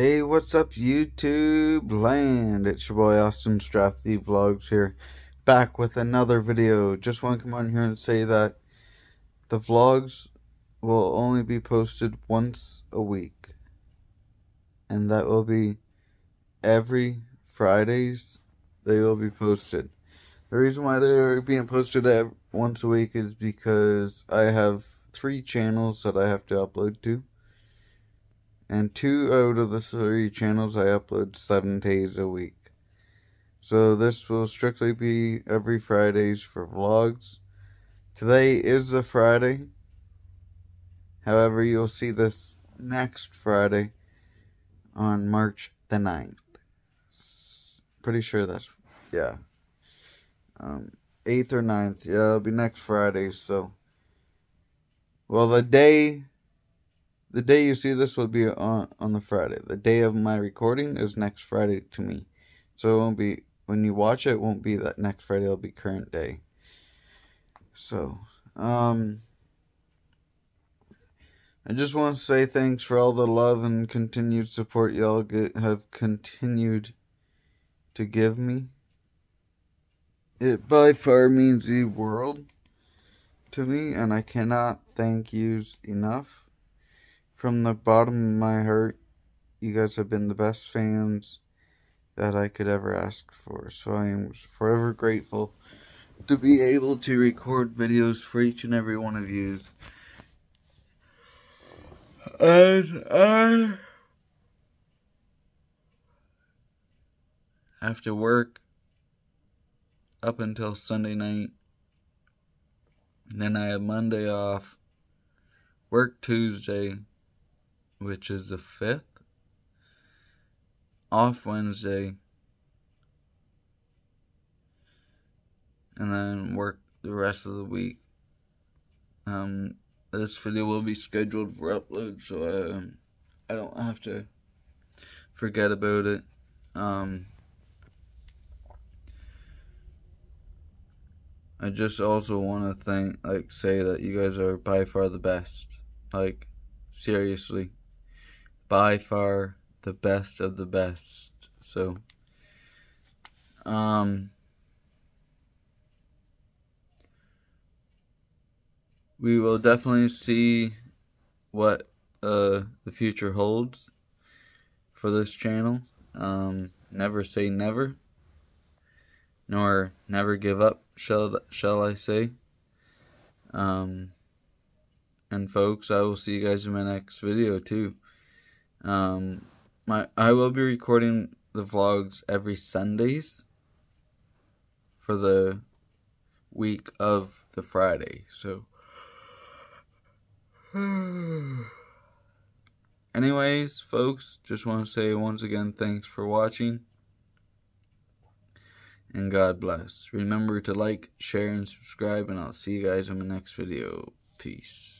Hey, what's up, YouTube land? It's your boy Austin Strathy Vlogs here, back with another video. Just want to come on here and say that the vlogs will only be posted once a week, and that will be every Fridays. They will be posted. The reason why they're being posted once a week is because I have three channels that I have to upload to and two out of the three channels I upload seven days a week. So this will strictly be every Fridays for vlogs. Today is a Friday. However, you'll see this next Friday on March the 9th. Pretty sure that's, yeah. Um, 8th or 9th. Yeah, it'll be next Friday, so. Well, the day the day you see this will be on on the Friday. The day of my recording is next Friday to me. So it won't be when you watch it, it won't be that next Friday, it'll be current day. So, um I just want to say thanks for all the love and continued support y'all have continued to give me. It by far means the world to me, and I cannot thank yous enough. From the bottom of my heart, you guys have been the best fans that I could ever ask for. So I am forever grateful to be able to record videos for each and every one of you. And I have to work up until Sunday night. And then I have Monday off, work Tuesday, which is the 5th, off Wednesday, and then work the rest of the week. Um, this video will be scheduled for upload, so I, um, I don't have to forget about it. Um, I just also want to thank, like, say that you guys are by far the best. Like, seriously by far the best of the best. So, um, we will definitely see what uh, the future holds for this channel. Um, never say never, nor never give up. Shall shall I say? Um, and folks, I will see you guys in my next video too. Um, my I will be recording the vlogs every Sundays for the week of the Friday. So, anyways, folks, just want to say once again thanks for watching. And God bless. Remember to like, share, and subscribe, and I'll see you guys in the next video. Peace.